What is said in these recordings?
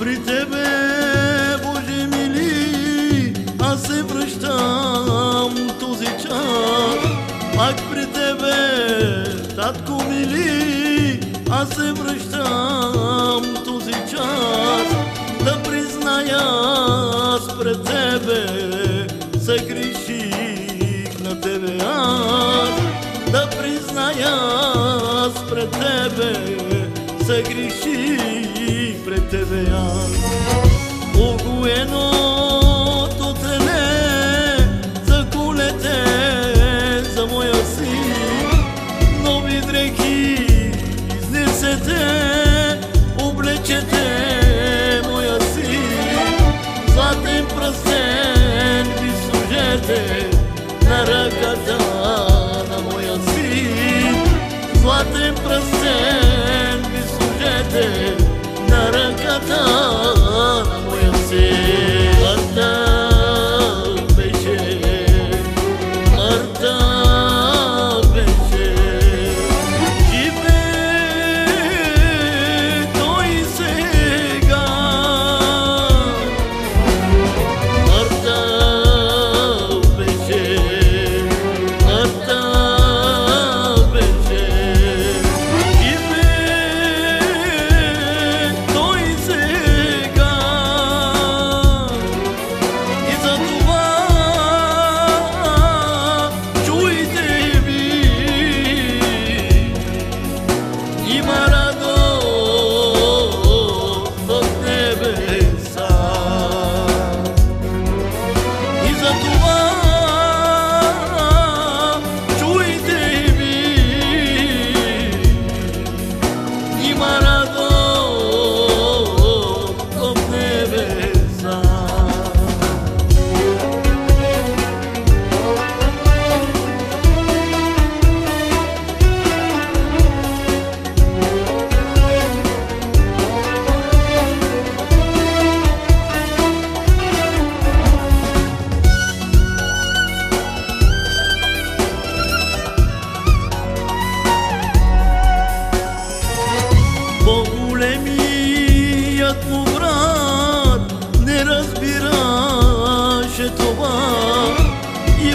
при Тебе, Боже мили, аз се връщам този час. Пак при Тебе, татко мили, аз се връщам този час. Да призная аз пред Тебе, се греших на Тебе аз. Да призная аз пред Тебе, се греших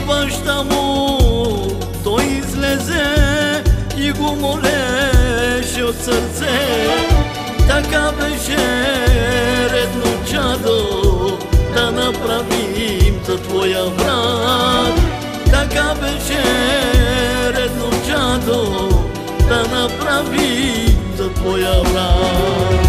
баща му той излезе и го молеше от сърце. Така беше редно чадо да направим за твоя брат. Така беше редно чадо да направим за твоя брат